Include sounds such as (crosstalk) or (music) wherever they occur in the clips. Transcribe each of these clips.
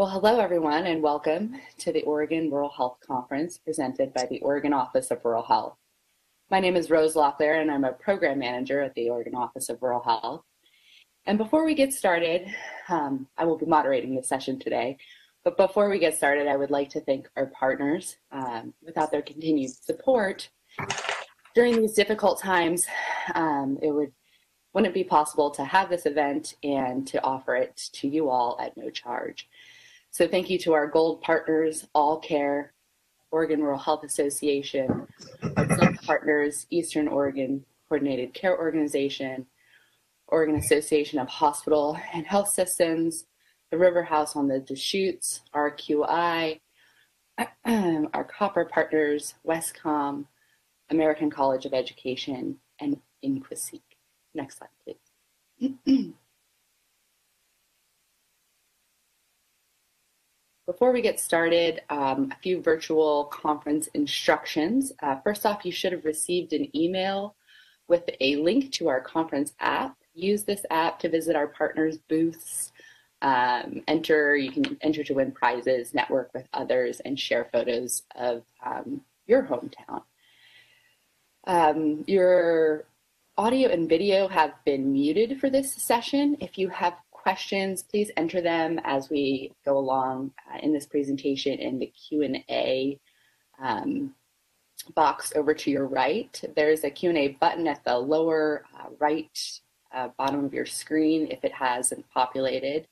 Well, hello, everyone, and welcome to the Oregon Rural Health Conference presented by the Oregon Office of Rural Health. My name is Rose Locklear, and I'm a program manager at the Oregon Office of Rural Health. And before we get started, um, I will be moderating the session today. But before we get started, I would like to thank our partners. Um, without their continued support during these difficult times, um, it would wouldn't be possible to have this event and to offer it to you all at no charge. So thank you to our gold partners, All Care, Oregon Rural Health Association, our partners, Eastern Oregon Coordinated Care Organization, Oregon Association of Hospital and Health Systems, the River House on the Deschutes, RQI, (clears throat) our copper partners, Westcom, American College of Education, and INQUISEQ. Next slide, please. (clears throat) Before we get started, um, a few virtual conference instructions. Uh, first off, you should have received an email with a link to our conference app. Use this app to visit our partners' booths, um, enter, you can enter to win prizes, network with others, and share photos of um, your hometown. Um, your audio and video have been muted for this session. If you have questions, please enter them as we go along uh, in this presentation in the Q&A um, box over to your right. There's a Q&A button at the lower uh, right uh, bottom of your screen if it hasn't populated.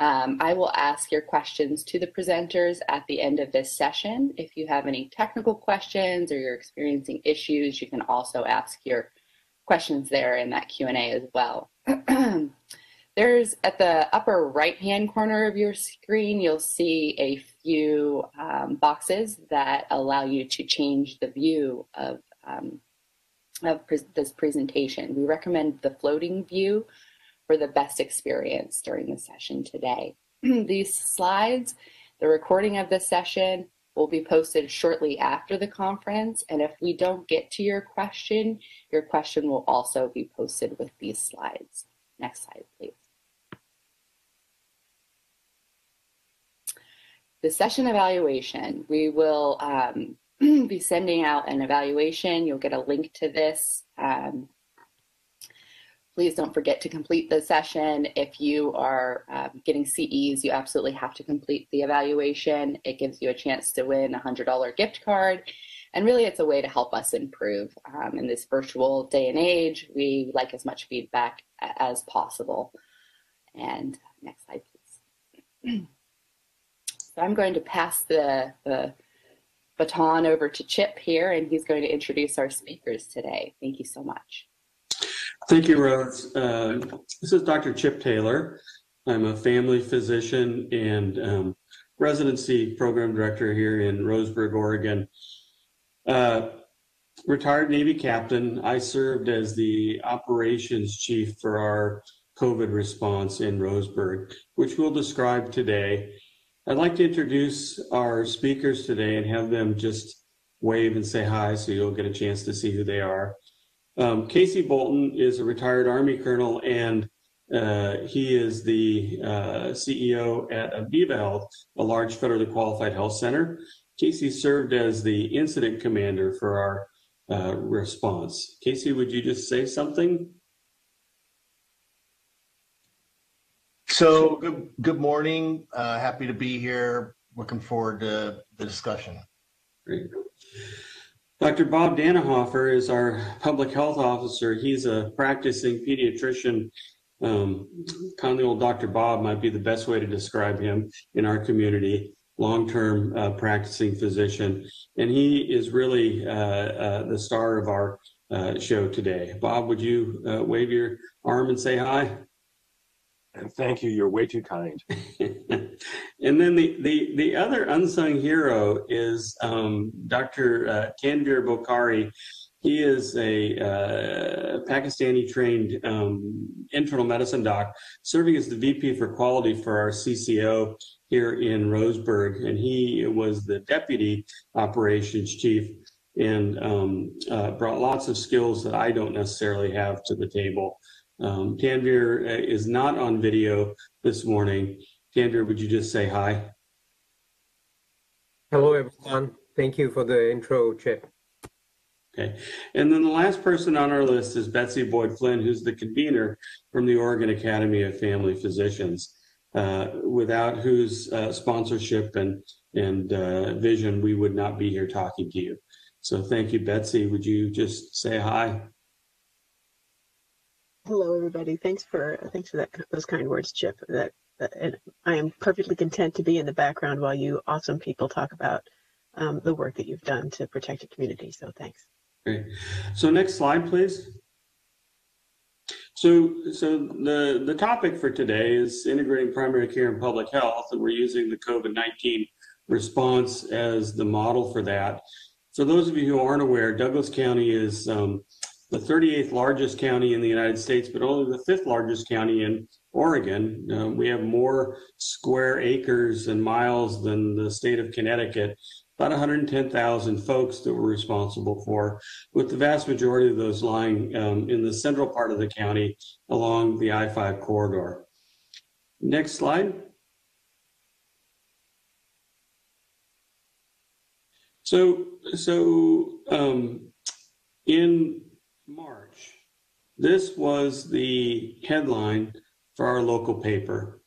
Um, I will ask your questions to the presenters at the end of this session. If you have any technical questions or you're experiencing issues, you can also ask your questions there in that Q&A as well. (clears throat) There's at the upper right hand corner of your screen, you'll see a few um, boxes that allow you to change the view of, um, of pre this presentation. We recommend the floating view for the best experience during the session today. (clears throat) These slides, the recording of the session, will be posted shortly after the conference. And if we don't get to your question, your question will also be posted with these slides. Next slide, please. The session evaluation, we will um, (clears throat) be sending out an evaluation. You'll get a link to this um, Please don't forget to complete the session. If you are um, getting CEs, you absolutely have to complete the evaluation. It gives you a chance to win a $100 gift card. And really, it's a way to help us improve. Um, in this virtual day and age, we like as much feedback as possible. And next slide, please. (clears throat) I'm going to pass the, the baton over to Chip here, and he's going to introduce our speakers today. Thank you so much. Thank you, Rose. Uh, this is Dr. Chip Taylor. I'm a family physician and um, residency program director here in Roseburg, Oregon. Uh, retired Navy captain, I served as the operations chief for our COVID response in Roseburg, which we'll describe today. I'd like to introduce our speakers today and have them just wave and say hi so you'll get a chance to see who they are. Um, KC Bolton is a retired Army colonel, and uh, he is the uh, CEO at Aviva Health, a large federally qualified health center. KC served as the incident commander for our uh, response. KC, would you just say something? So good, good morning. Uh, happy to be here. Looking forward to the discussion. Great. Dr. Bob Dannenhoffer is our public health officer. He's a practicing pediatrician. Um, kind of old Dr. Bob might be the best way to describe him in our community, long-term uh, practicing physician. And he is really uh, uh, the star of our uh, show today. Bob, would you uh, wave your arm and say hi? And thank you. You're way too kind. (laughs) and then the, the, the other unsung hero is um, Dr. Uh, Tanveer Bokhari. He is a uh, Pakistani trained um, internal medicine doc serving as the VP for quality for our CCO here in Roseburg. And he was the deputy operations chief and um, uh, brought lots of skills that I don't necessarily have to the table. Um, Tanveer uh, is not on video this morning, Tanveer, would you just say hi? Hello, everyone. Thank you for the intro, Chip. Okay. And then the last person on our list is Betsy Boyd Flynn, who's the convener from the Oregon Academy of Family Physicians, uh, without whose uh, sponsorship and, and uh, vision we would not be here talking to you. So thank you, Betsy. Would you just say hi? Hello, everybody. Thanks for thanks for that those kind words, Chip. That, that and I am perfectly content to be in the background while you awesome people talk about um, the work that you've done to protect your community. So thanks. Great. So next slide, please. So, so the, the topic for today is integrating primary care and public health, and we're using the COVID-19 response as the model for that. For those of you who aren't aware, Douglas County is um, the 38th largest county in the United States, but only the fifth largest county in Oregon. Uh, we have more square acres and miles than the state of Connecticut, about 110,000 folks that we're responsible for, with the vast majority of those lying um, in the central part of the county along the I-5 corridor. Next slide. So, so um, in March, this was the headline for our local paper.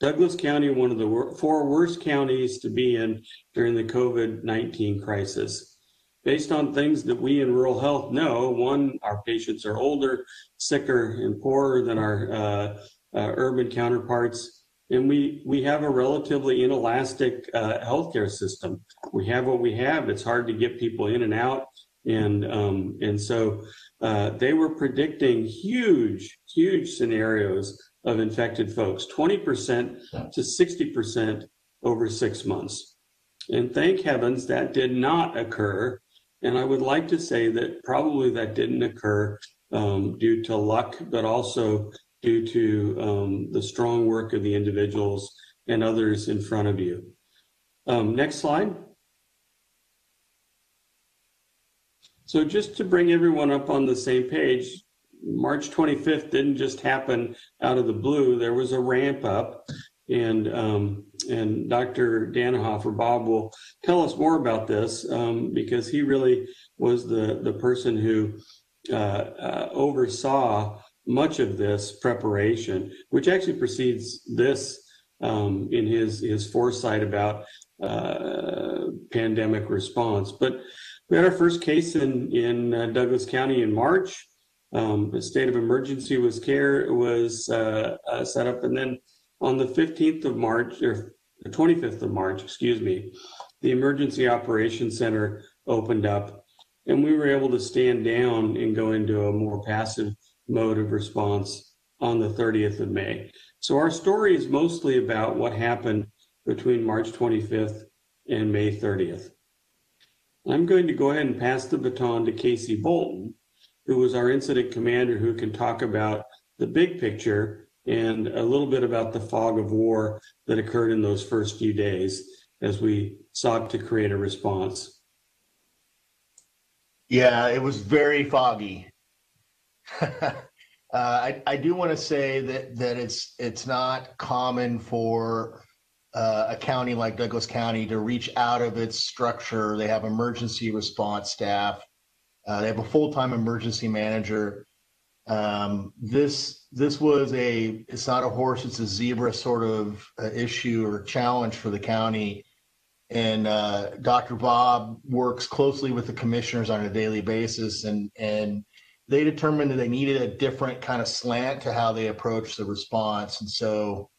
Douglas County, one of the four worst counties to be in during the COVID 19 crisis. Based on things that we in rural health know, one, our patients are older, sicker, and poorer than our uh, uh, urban counterparts. And we, we have a relatively inelastic uh, healthcare system. We have what we have. It's hard to get people in and out. And, um, and so uh, they were predicting huge, huge scenarios of infected folks, 20% to 60% over six months. And thank heavens that did not occur. And I would like to say that probably that didn't occur um, due to luck, but also due to um, the strong work of the individuals and others in front of you. Um, next slide. So just to bring everyone up on the same page, March 25th didn't just happen out of the blue. There was a ramp up, and um, and Dr. Dannenhoffer, Bob, will tell us more about this um, because he really was the the person who uh, uh, oversaw much of this preparation, which actually precedes this um, in his his foresight about uh, pandemic response. But we had our first case in in uh, Douglas County in March. Um, the state of emergency was care was uh, uh, set up, and then on the 15th of March or the 25th of March, excuse me, the emergency operations center opened up, and we were able to stand down and go into a more passive mode of response on the 30th of May. So our story is mostly about what happened between March 25th and May 30th. I'm going to go ahead and pass the baton to KC Bolton who was our incident commander, who can talk about the big picture and a little bit about the fog of war that occurred in those first few days as we sought to create a response. Yeah, it was very foggy. (laughs) uh, I, I do want to say that that it's it's not common for uh, a county like Douglas County to reach out of its structure. They have emergency response staff uh, they have a full-time emergency manager. Um, this this was a it's not a horse, it's a zebra sort of uh, issue or challenge for the county. And uh, Dr. Bob works closely with the commissioners on a daily basis, and and they determined that they needed a different kind of slant to how they approach the response. And so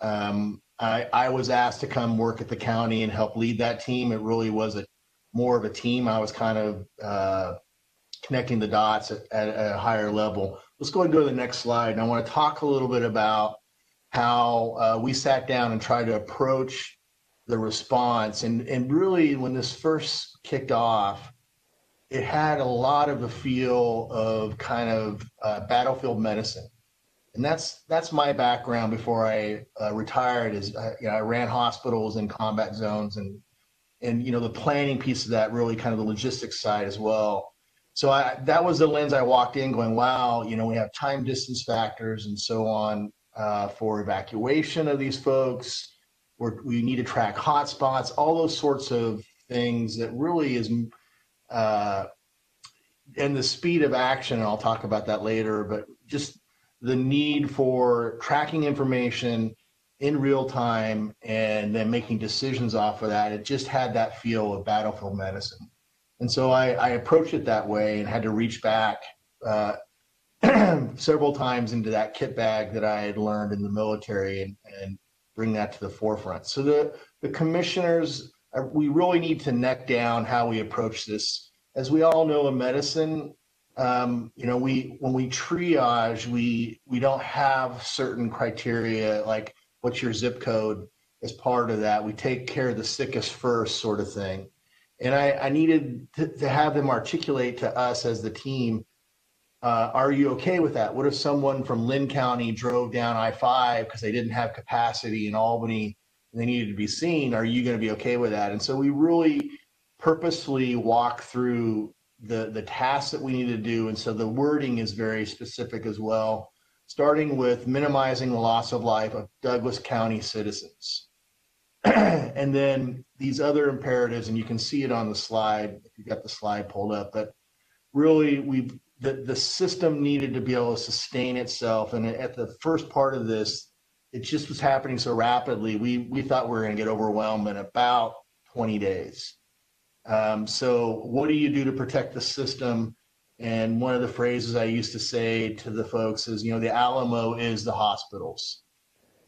um, I, I was asked to come work at the county and help lead that team. It really was a more of a team. I was kind of uh, connecting the dots at, at, a higher level. Let's go and go to the next slide. And I want to talk a little bit about how uh, we sat down and tried to approach the response. And, and really, when this first kicked off, it had a lot of the feel of kind of uh, battlefield medicine. And that's that's my background before I uh, retired. Is uh, you know I ran hospitals in combat zones and and you know the planning piece of that really kind of the logistics side as well so I, that was the lens i walked in going wow you know we have time distance factors and so on uh, for evacuation of these folks. We're, we need to track hotspots, all those sorts of things that really is, uh, and the speed of action. And I'll talk about that later, but just the need for tracking information in real time and then making decisions off of that. It just had that feel of battlefield medicine. And so I, I approached it that way and had to reach back uh, (clears throat) several times into that kit bag that I had learned in the military and, and bring that to the forefront. So the, the commissioners, uh, we really need to neck down how we approach this. As we all know in medicine, um, you know, we when we triage, we we don't have certain criteria like what's your zip code as part of that. We take care of the sickest first, sort of thing. And I, I needed to, to, have them articulate to us as the team uh, are you okay with that? What if someone from Linn County drove down I 5 because they didn't have capacity in Albany and they needed to be seen? Are you going to be okay with that? And so we really purposely walk through the, the tasks that we need to do. And so the wording is very specific as well starting with minimizing the loss of life of Douglas County citizens. (clears throat) and then these other imperatives, and you can see it on the slide if you've got the slide pulled up, but really we the, the system needed to be able to sustain itself. And at the first part of this, it just was happening so rapidly. We we thought we were going to get overwhelmed in about 20 days. Um, so what do you do to protect the system? And one of the phrases I used to say to the folks is, you know, the Alamo is the hospitals.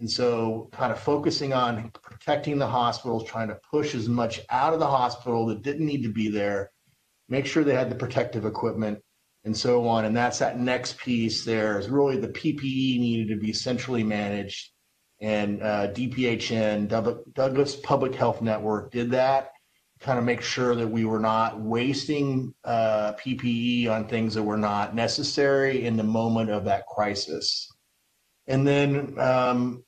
And so, kind of focusing on protecting the hospitals, trying to push as much out of the hospital that didn't need to be there, make sure they had the protective equipment, and so on. And that's that next piece there is really the PPE needed to be centrally managed. And uh, DPHN, Douglas Public Health Network, did that kind of make sure that we were not wasting uh, PPE on things that were not necessary in the moment of that crisis. And then um,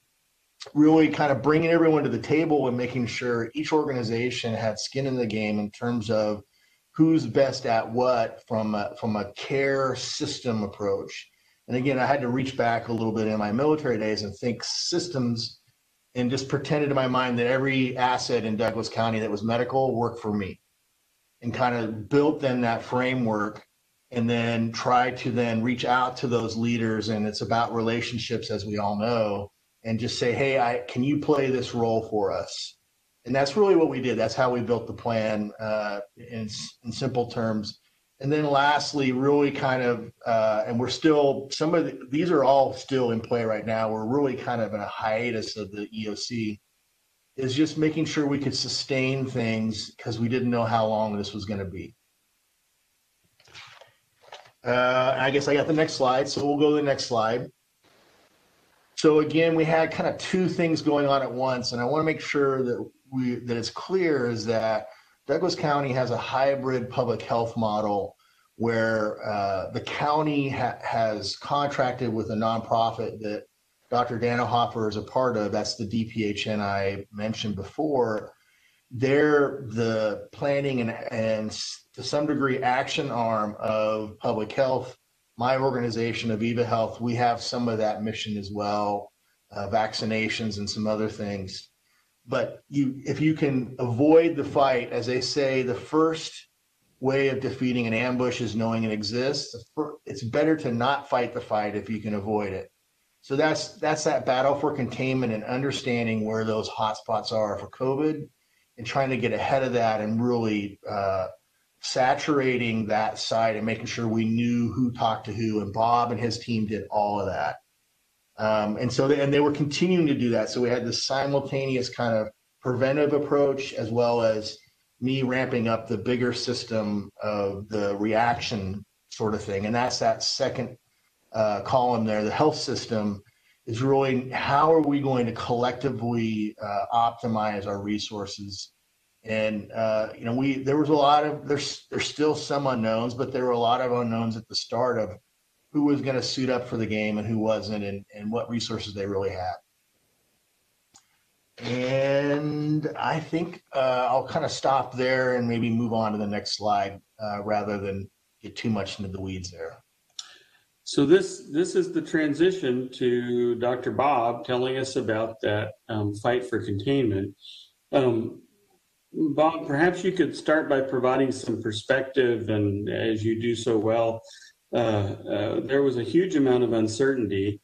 really kind of bringing everyone to the table and making sure each organization had skin in the game in terms of who's best at what from a, from a care system approach. And again, I had to reach back a little bit in my military days and think systems and just pretended in my mind that every asset in Douglas County that was medical worked for me and kind of built then that framework and then try to then reach out to those leaders. And it's about relationships as we all know and just say hey i can you play this role for us? And that's really what we did. That's how we built the plan uh, in, in simple terms and then lastly, really kind of, uh, and we're still, some of the, these are all still in play right now. We're really kind of in a hiatus of the EOC, is just making sure we could sustain things because we didn't know how long this was going to be. Uh, I guess I got the next slide, so we'll go to the next slide. So again, we had kind of two things going on at once, and I want to make sure that we that it's clear is that Douglas County has a hybrid public health model where uh, the county ha- has contracted with a nonprofit that Dr. Dannenhoffer is a part of. That's the DPHN I mentioned before. They're the planning and, and to some degree action arm of public health. My organization, Aviva Health, we have some of that mission as well, uh, vaccinations and some other things but you if you can avoid the fight as they say the first way of defeating an ambush is knowing it exists. It's better to not fight the fight if you can avoid it. So that's that's that battle for containment and understanding where those hotspots are for covid and trying to get ahead of that and really uh, saturating that site and making sure we knew who talked to who and bob and his team did all of that um, and so, they, and they were continuing to do that. So we had this simultaneous kind of preventive approach as well as me ramping up the bigger system of the reaction sort of thing. And that's that second uh, column there. The health system is really how are we going to collectively uh, optimize our resources and uh, you know we there was a lot of there's there's still some unknowns but there were a lot of unknowns at the start of who was going to suit up for the game and who wasn't, and, and what resources they really had. And I think uh, I'll kind of stop there and maybe move on to the next slide uh, rather than get too much into the weeds there. So this this is the transition to Dr. Bob telling us about that um, fight for containment. Um, Bob, perhaps you could start by providing some perspective, and as you do so well, uh, uh, there was a huge amount of uncertainty,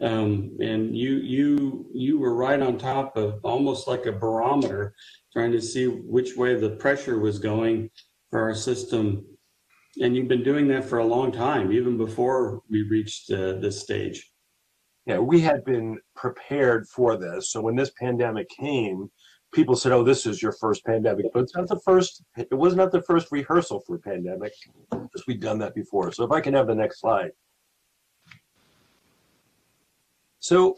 um, and you you you were right on top of almost like a barometer, trying to see which way the pressure was going for our system and you've been doing that for a long time, even before we reached uh, this stage. Yeah, we had been prepared for this. So when this pandemic came, people said, "Oh, this is your first pandemic," but it's not the first. It was not the first rehearsal for a pandemic, because we'd done that before. So if I can have the next slide. So,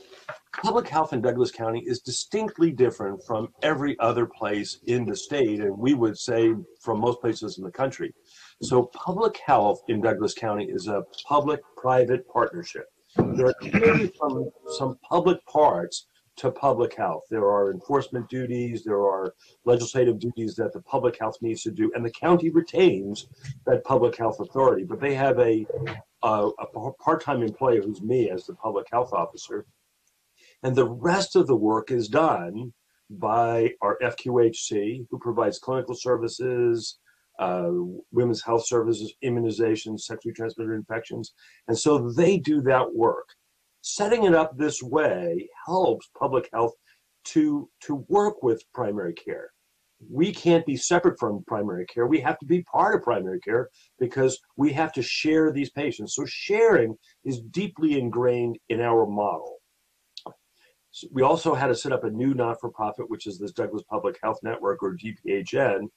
public health in Douglas County is distinctly different from every other place in the state, and we would say from most places in the country. So public health in Douglas County is a public-private partnership. There are clearly some, some public parts to public health. There are enforcement duties, there are legislative duties that the public health needs to do, and the county retains that public health authority. But they have a, a, a part-time employee who's me as the public health officer, and the rest of the work is done by our FQHC, who provides clinical services, uh, women's health services, immunizations, sexually transmitted infections. And so they do that work. Setting it up this way helps public health to, to work with primary care. We can't be separate from primary care. We have to be part of primary care because we have to share these patients. So sharing is deeply ingrained in our model. We also had to set up a new not-for-profit, which is this Douglas Public Health Network or DPHN,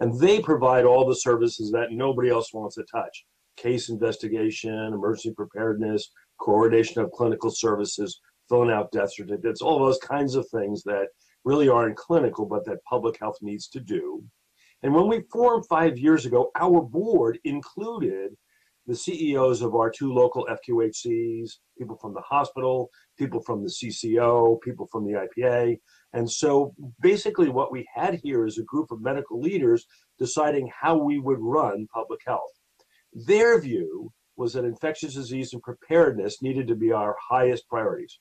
and they provide all the services that nobody else wants to touch. Case investigation, emergency preparedness, coordination of clinical services, filling out death certificates, all those kinds of things that really aren't clinical, but that public health needs to do. And when we formed five years ago, our board included the CEOs of our two local FQHCs, people from the hospital, people from the CCO, people from the IPA. And so basically what we had here is a group of medical leaders deciding how we would run public health. Their view was that infectious disease and preparedness needed to be our highest priorities.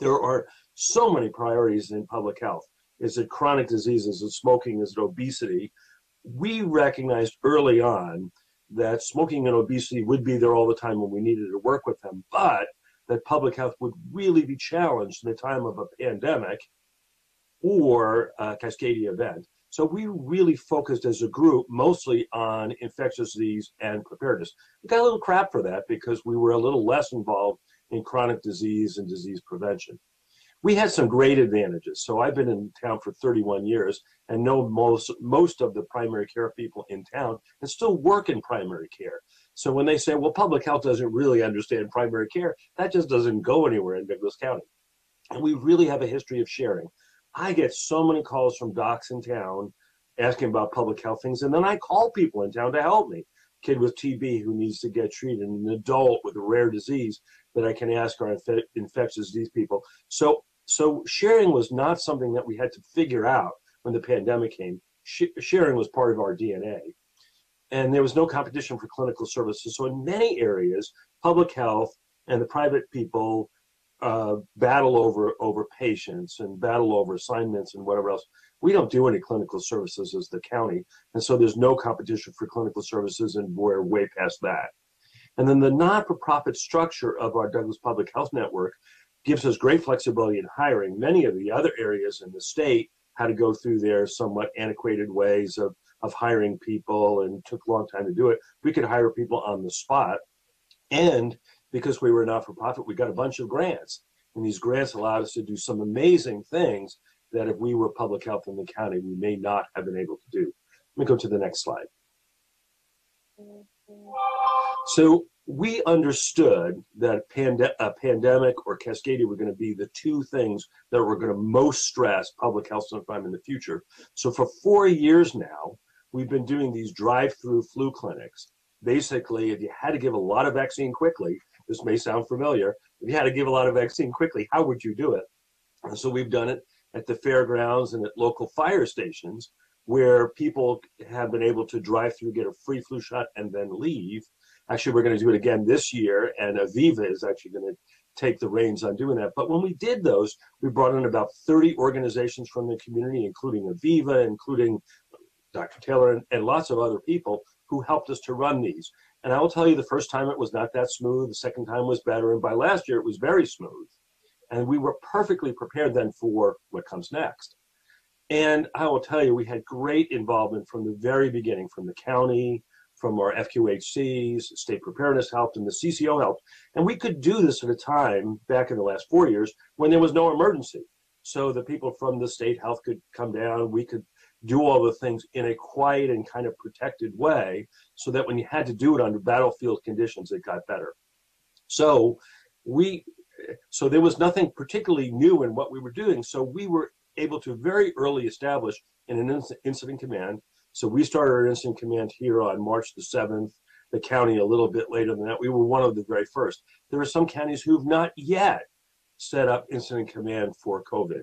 There are so many priorities in public health. Is it chronic diseases? Is it smoking? Is it obesity? We recognized early on that smoking and obesity would be there all the time when we needed to work with them, but that public health would really be challenged in the time of a pandemic or a Cascadia event. So we really focused as a group mostly on infectious disease and preparedness. We got a little crap for that because we were a little less involved in chronic disease and disease prevention we had some great advantages. So I've been in town for 31 years and know most most of the primary care people in town and still work in primary care. So when they say, well, public health doesn't really understand primary care, that just doesn't go anywhere in Douglas County. And we really have a history of sharing. I get so many calls from docs in town asking about public health things, and then I call people in town to help me. Kid with TB who needs to get treated, an adult with a rare disease that I can ask our inf- infectious disease people. So so sharing was not something that we had to figure out when the pandemic came. Sh- sharing was part of our DNA. And there was no competition for clinical services. So in many areas, public health and the private people uh, battle over over patients and battle over assignments and whatever else. We don't do any clinical services as the county, and so there's no competition for clinical services, and we're way past that. And then the non-for-profit structure of our Douglas Public Health Network gives us great flexibility in hiring. Many of the other areas in the state had to go through their somewhat antiquated ways of, of hiring people and took a long time to do it. We could hire people on the spot. And because we were not for profit, we got a bunch of grants. And these grants allowed us to do some amazing things that if we were public health in the county, we may not have been able to do. Let me go to the next slide. So we understood that pande- a pandemic or Cascadia were going to be the two things that were going to most stress public health sometime in the future. So for four years now, we've been doing these drive-through flu clinics. Basically, if you had to give a lot of vaccine quickly, this may sound familiar. If you had to give a lot of vaccine quickly, how would you do it? And so we've done it at the fairgrounds and at local fire stations where people have been able to drive through, get a free flu shot, and then leave Actually, we're going to do it again this year, and Aviva is actually going to take the reins on doing that. But when we did those, we brought in about 30 organizations from the community, including Aviva, including Dr. Taylor, and, and lots of other people who helped us to run these. And I will tell you, the first time it was not that smooth. The second time was better. And by last year, it was very smooth. And we were perfectly prepared then for what comes next. And I will tell you, we had great involvement from the very beginning, from the county, from our FQHCs, state preparedness helped, and the CCO helped. And we could do this at a time back in the last four years when there was no emergency. So the people from the state health could come down. We could do all the things in a quiet and kind of protected way so that when you had to do it under battlefield conditions, it got better. So we, so there was nothing particularly new in what we were doing. So we were able to very early establish an incident command. So we started our incident command here on March the 7th, the county a little bit later than that. We were one of the very first. There are some counties who've not yet set up incident command for COVID.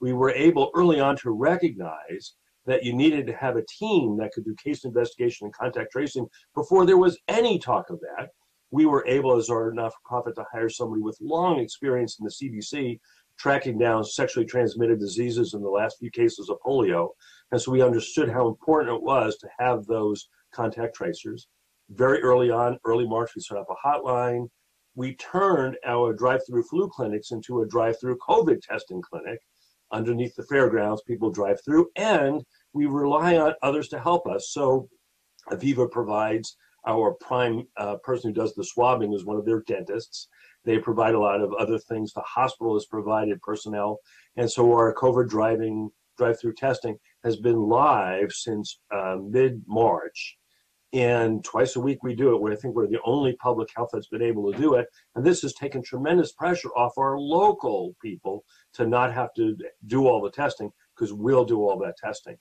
We were able early on to recognize that you needed to have a team that could do case investigation and contact tracing before there was any talk of that. We were able, as our not-for-profit, to hire somebody with long experience in the CDC tracking down sexually transmitted diseases in the last few cases of polio. And so we understood how important it was to have those contact tracers. Very early on, early March, we set up a hotline. We turned our drive-through flu clinics into a drive-through COVID testing clinic underneath the fairgrounds. People drive through, and we rely on others to help us. So Aviva provides our prime uh, person who does the swabbing is one of their dentists. They provide a lot of other things. The hospital has provided personnel, and so our COVID driving drive-through testing has been live since uh, mid-March. And twice a week we do it. Where I think we're the only public health that's been able to do it. And this has taken tremendous pressure off our local people to not have to do all the testing because we'll do all that testing.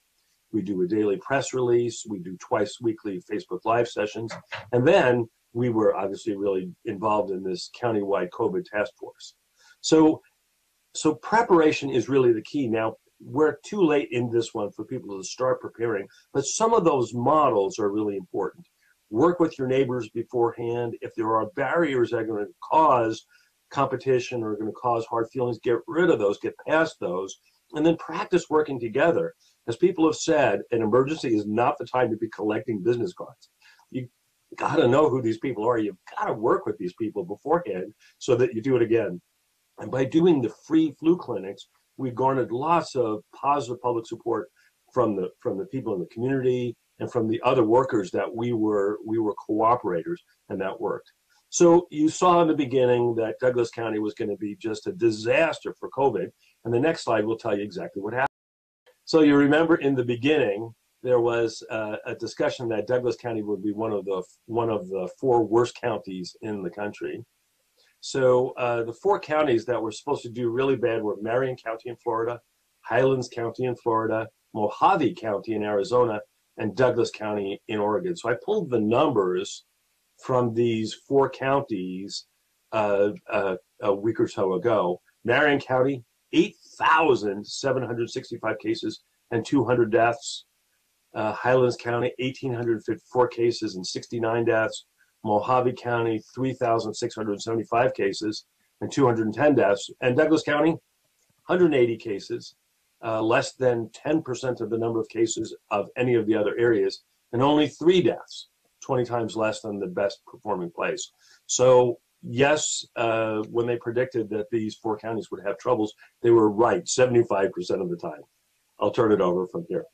We do a daily press release. We do twice weekly Facebook Live sessions. And then we were obviously really involved in this countywide COVID task force. So, so preparation is really the key. Now, we're too late in this one for people to start preparing, but some of those models are really important. Work with your neighbors beforehand. If there are barriers that are going to cause competition or are going to cause hard feelings, get rid of those, get past those, and then practice working together. As people have said, an emergency is not the time to be collecting business cards. You got to know who these people are. You've got to work with these people beforehand so that you do it again. And by doing the free flu clinics, we garnered lots of positive public support from the from the people in the community and from the other workers that we were we were cooperators and that worked. So you saw in the beginning that Douglas County was going to be just a disaster for COVID, and the next slide will tell you exactly what happened. So you remember in the beginning there was a discussion that Douglas County would be one of the one of the four worst counties in the country. So uh, the four counties that were supposed to do really bad were Marion County in Florida, Highlands County in Florida, Mohave County in Arizona, and Douglas County in Oregon. So I pulled the numbers from these four counties uh, uh, a week or so ago. Marion County, 8,765 cases and 200 deaths. Uh, Highlands County, 1,854 cases and 69 deaths. Mohave County, 3,675 cases and 210 deaths. And Douglas County, 180 cases, uh, less than 10% of the number of cases of any of the other areas, and only three deaths, 20 times less than the best performing place. So yes, uh, when they predicted that these four counties would have troubles, they were right 75% of the time. I'll turn it over from here.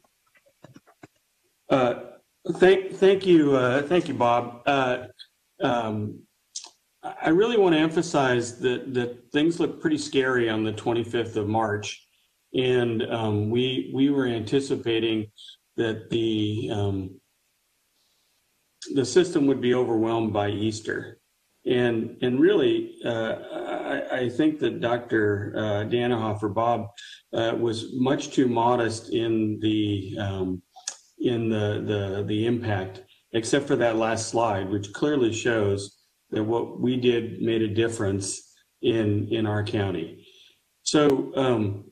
Uh, thank, thank you, uh, thank you, Bob. Uh, um, I really want to emphasize that that things look pretty scary on the 25th of March, and um, we we were anticipating that the um, the system would be overwhelmed by Easter. And and really, uh, I, I, think that Dr. Uh, Dannehoff Bob uh, was much too modest in the um, in the, the the impact, except for that last slide, which clearly shows that what we did made a difference in in our county. So um,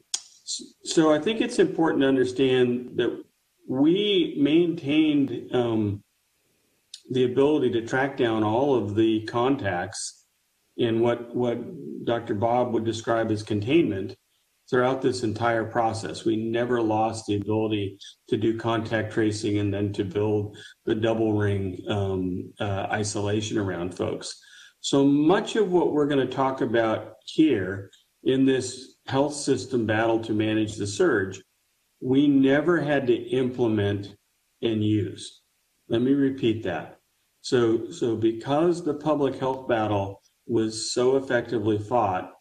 so I think it's important to understand that we maintained um, the ability to track down all of the contacts in what what Dr. Bob would describe as containment throughout this entire process. We never lost the ability to do contact tracing and then to build the double ring um, uh, isolation around folks. So much of what we're going to talk about here in this health system battle to manage the surge, we never had to implement and use. Let me repeat that. So, so because the public health battle was so effectively fought,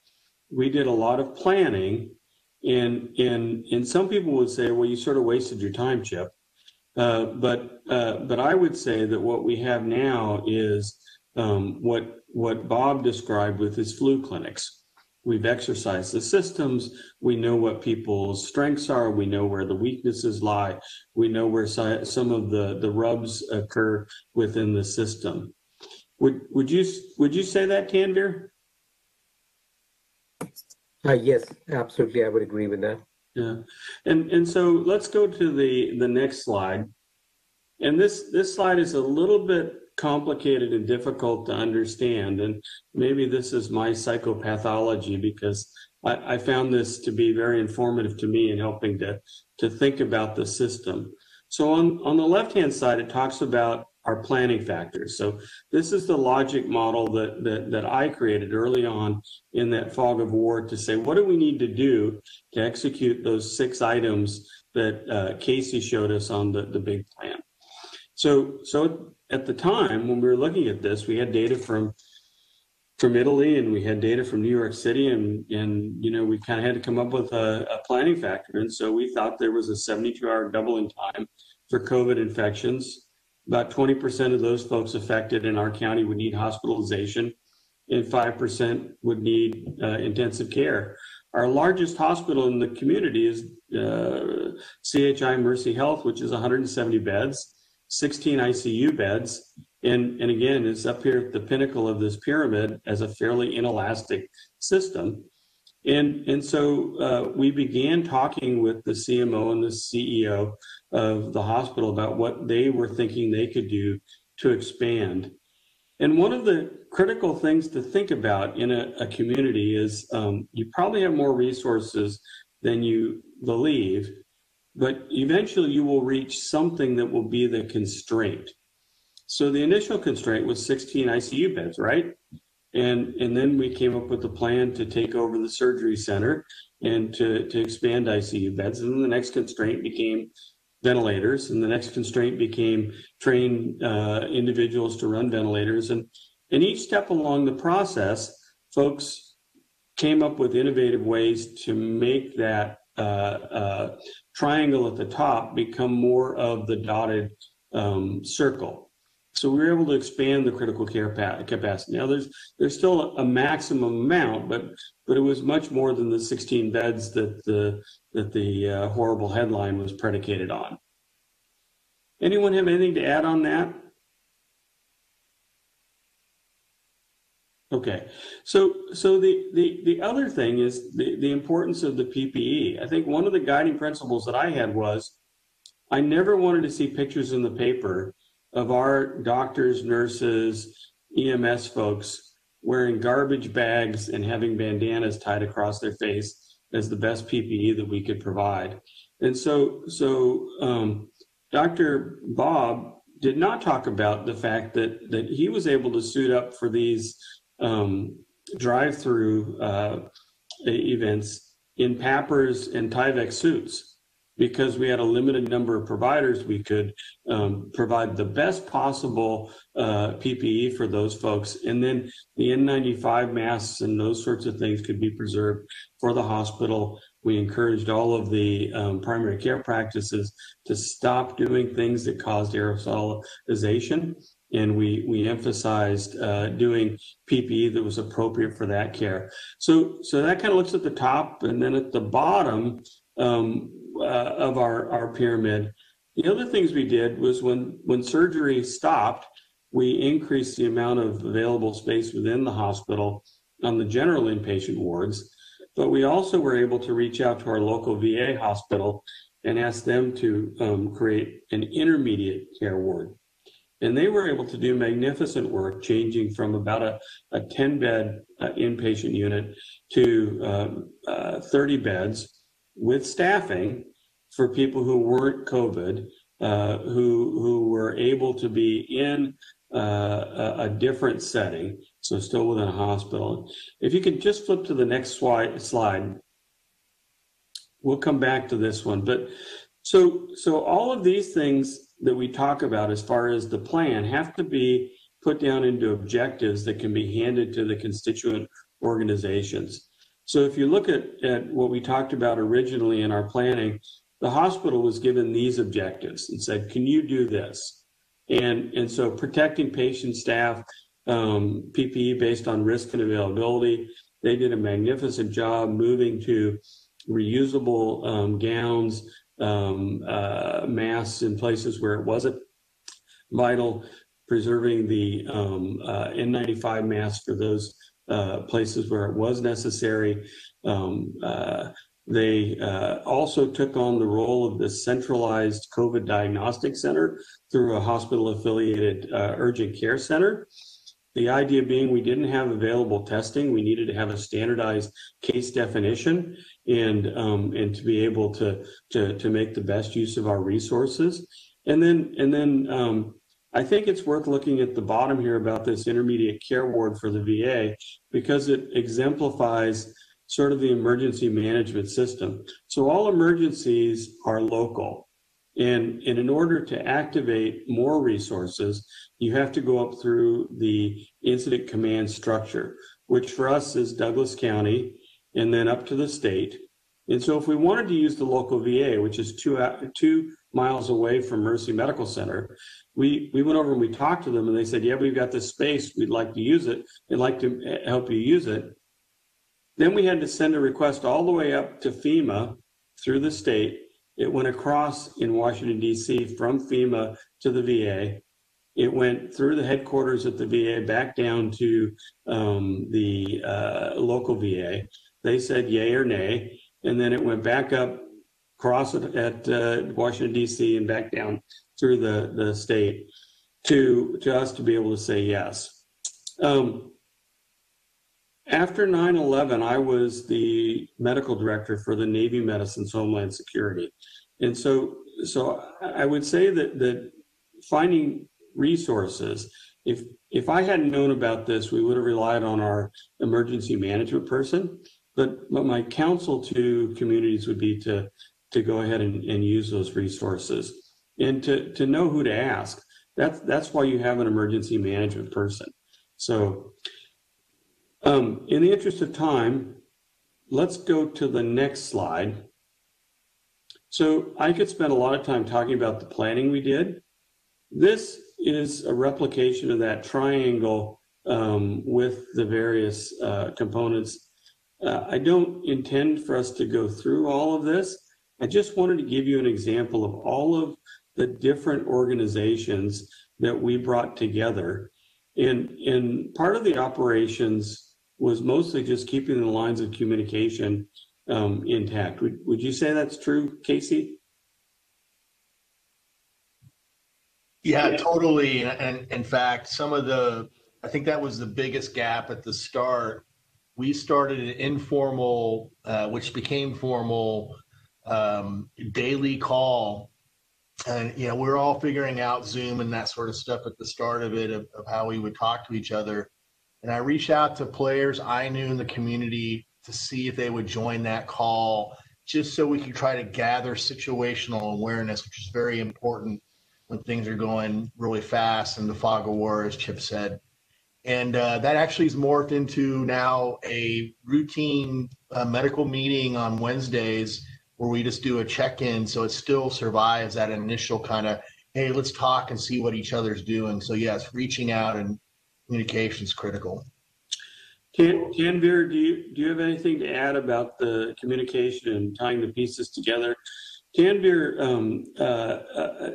we did a lot of planning and and and some people would say, well, you sort of wasted your time, Chip. Uh, but uh, but I would say that what we have now is um, what what Bob described with his flu clinics. We've exercised the systems. We know what people's strengths are. We know where the weaknesses lie. We know where some of the, the rubs occur within the system. Would would you would you say that, Tanveer? Uh, yes, absolutely. I would agree with that. Yeah, and and so let's go to the the next slide. And this this slide is a little bit complicated and difficult to understand. And maybe this is my psychopathology because I, I found this to be very informative to me in helping to to think about the system. So on on the left hand side, it talks about our planning factors. So this is the logic model that, that, that I created early on in that fog of war to say, what do we need to do to execute those six items that uh, KC showed us on the, the big plan? So, so at the time when we were looking at this, we had data from from Italy and we had data from New York City and and you know we kind of had to come up with a, a planning factor. And so we thought there was a 72 hour doubling time for COVID infections. About 20% of those folks affected in our county would need hospitalization, and 5% would need uh, intensive care. Our largest hospital in the community is uh, CHI Mercy Health, which is 170 beds, 16 ICU beds, and, and again, it's up here at the pinnacle of this pyramid as a fairly inelastic system. And, and so uh, we began talking with the CMO and the CEO of the hospital about what they were thinking they could do to expand. And one of the critical things to think about in a, a community is um, you probably have more resources than you believe, but eventually you will reach something that will be the constraint. So the initial constraint was 16 ICU beds, right? And, and then we came up with a plan to take over the surgery center and to, to expand ICU beds. And then the next constraint became ventilators, and the next constraint became train uh, individuals to run ventilators. And in each step along the process, folks came up with innovative ways to make that triangle at the top become more of the dotted um, circle. So we were able to expand the critical care capacity. Now there's there's still a maximum amount, but but it was much more than the 16 beds that the that the uh, horrible headline was predicated on. Anyone have anything to add on that? Okay, so so the the the other thing is the the importance of the PPE. I think one of the guiding principles that I had was I never wanted to see pictures in the paper of our doctors, nurses, EMS folks wearing garbage bags and having bandanas tied across their face as the best PPE that we could provide. And so, so um, Dr. Bob did not talk about the fact that that he was able to suit up for these um, drive-through uh, events in PAPRs and Tyvek suits because we had a limited number of providers, we could um, provide the best possible uh, PPE for those folks. And then the N95 masks and those sorts of things could be preserved for the hospital. We encouraged all of the um, primary care practices to stop doing things that caused aerosolization. And we, we emphasized uh, doing PPE that was appropriate for that care. So, so that kind of looks at the top. And then at the bottom, um, uh, of our, our pyramid. The other things we did was when, when surgery stopped, we increased the amount of available space within the hospital on the general inpatient wards. But we also were able to reach out to our local VA hospital and ask them to um, create an intermediate care ward. And they were able to do magnificent work, changing from about a, a 10 bed uh, inpatient unit to um, uh, 30 beds with staffing for people who weren't COVID, uh, who, who were able to be in uh, a, a, different setting, so still within a hospital. If you could just flip to the next slide, we'll come back to this one. But so, so all of these things that we talk about as far as the plan have to be put down into objectives that can be handed to the constituent organizations. So if you look at, at what we talked about originally in our planning, the hospital was given these objectives and said, can you do this? And, and so protecting patient staff, um, PPE based on risk and availability, they did a magnificent job moving to reusable um, gowns, um, uh, masks in places where it wasn't vital, preserving the um, uh, N95 masks for those uh, places where it was necessary. Um, uh, they uh, also took on the role of the centralized COVID diagnostic center through a hospital affiliated uh, urgent care center. The idea being we didn't have available testing. We needed to have a standardized case definition and um, and to be able to, to to make the best use of our resources. And then and then um, I think it's worth looking at the bottom here about this intermediate care ward for the VA because it exemplifies sort of the emergency management system. So all emergencies are local. And, and in order to activate more resources, you have to go up through the incident command structure, which for us is Douglas County and then up to the state. And so if we wanted to use the local VA, which is two, two miles away from Mercy Medical Center, we, we went over and we talked to them and they said, yeah, we've got this space. We'd like to use it. They'd like to eh, help you use it. Then we had to send a request all the way up to FEMA through the state it went across in Washington, D.C. from FEMA to the VA. It went through the headquarters at the VA back down to um, the uh, local VA. They said yay or nay. And then it went back up, across at uh, Washington, D.C., and back down through the, the state to, to us to be able to say yes. Um, after 9 11, I was the medical director for the Navy Medicine's Homeland Security. And so, so I would say that, that finding resources, if, if I hadn't known about this, we would have relied on our emergency management person. But, but my counsel to communities would be to, to go ahead and, and use those resources and to, to know who to ask. That's, that's why you have an emergency management person. So um, in the interest of time, let's go to the next slide. So I could spend a lot of time talking about the planning we did. This is a replication of that triangle um, with the various uh, components. Uh, I don't intend for us to go through all of this. I just wanted to give you an example of all of the different organizations that we brought together. And, and part of the operations was mostly just keeping the lines of communication um, intact. Would, would you say that's true, KC? Yeah, totally. And, in fact, some of the, I think that was the biggest gap at the start. We started an informal, uh, which became formal, um, daily call. And, you know, we we're all figuring out Zoom and that sort of stuff at the start of it, of, of how we would talk to each other. And I reached out to players I knew in the community to see if they would join that call, just so we could try to gather situational awareness, which is very important when things are going really fast and the fog of war, as Chip said. And uh, that actually is morphed into now a routine uh, medical meeting on Wednesdays where we just do a check in. So it still survives that initial kind of, hey, let's talk and see what each other's doing. So, yes, reaching out and communication is critical. Tanveer, do you do you have anything to add about the communication and tying the pieces together? Tanveer um, uh, uh,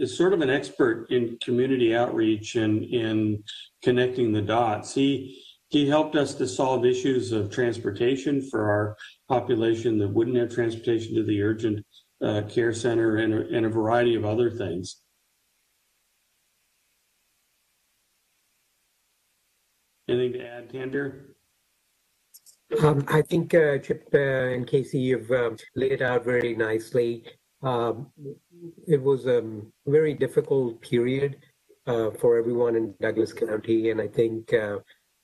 is sort of an expert in community outreach and in connecting the dots. He he helped us to solve issues of transportation for our population that wouldn't have transportation to the urgent uh, care center and, and a variety of other things. Anything to add, Tanveer? Um, I think uh, Chip uh, and KC, you've um, laid it out very nicely. Um, it was a very difficult period uh, for everyone in Douglas County, and I think uh,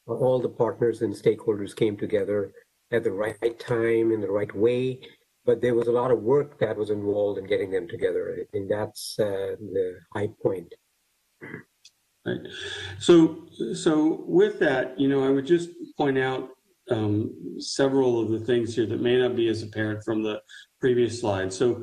all the partners and stakeholders came together at the right time in the right way. But there was a lot of work that was involved in getting them together. Think that's uh, the high point. Right. So, so with that, you know, I would just point out um, several of the things here that may not be as apparent from the previous slide. So